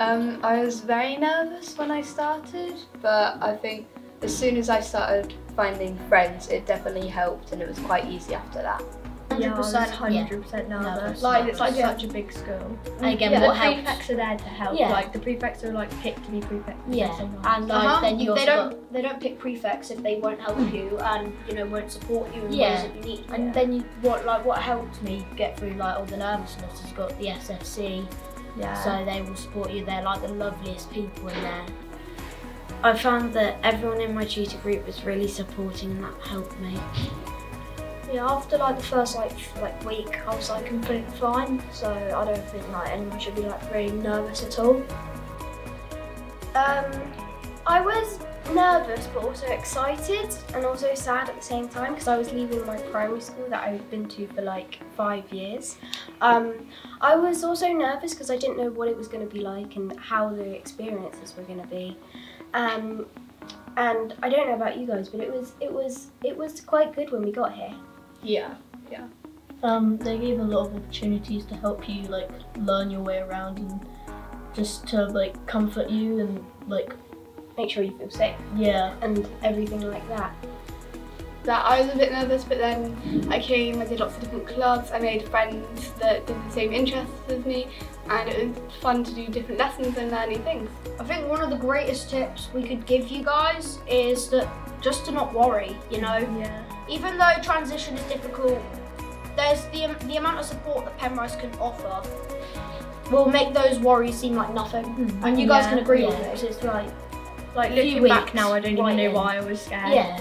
Um, I was very nervous when I started, but I think as soon as I started finding friends, it definitely helped, and it was quite easy after that. Yeah, I was 100% 100% nervous. Nervous. Like, it's like Yeah. such a big school. And again, yeah, what the helps? prefects are there to help. Yeah. Like, the prefects are, like, picked to be prefects. Yeah, and like Uh-huh. then you they also don't got, they don't pick prefects if they won't help you and you know won't support you in Yeah. ways that you need. and then you what like what helped me get through like all the nervousness has got the SFC, yeah. so they will support you. They're like the loveliest people in there. I found that everyone in my tutor group was really supporting, and that helped me. Yeah, after like the first like like week, I was like completely fine. So I don't think like anyone should be like really nervous at all. Um, I was nervous but also excited and also sad at the same time because I was leaving my primary school that I've been to for like five years. Um, I was also nervous because I didn't know what it was going to be like and how the experiences were going to be. Um, and I don't know about you guys, but it was it was it was quite good when we got here. Yeah. Um, they gave a lot of opportunities to help you like learn your way around and just to like comfort you and like Make sure you feel safe yeah and everything like that. that I was a bit nervous, but then I came, I did lots of different clubs, I made friends that did the same interests as me, and it was fun to do different lessons and learn new things. I think one of the greatest tips we could give you guys is that just to not worry, you know. yeah. Even though transition is difficult, there's the the amount of support that Penrice can offer will make those worries seem like nothing. Hmm. And you guys Yeah, can agree yeah. with this. It's like Like, looking back now, I don't even know why I was scared. Yeah,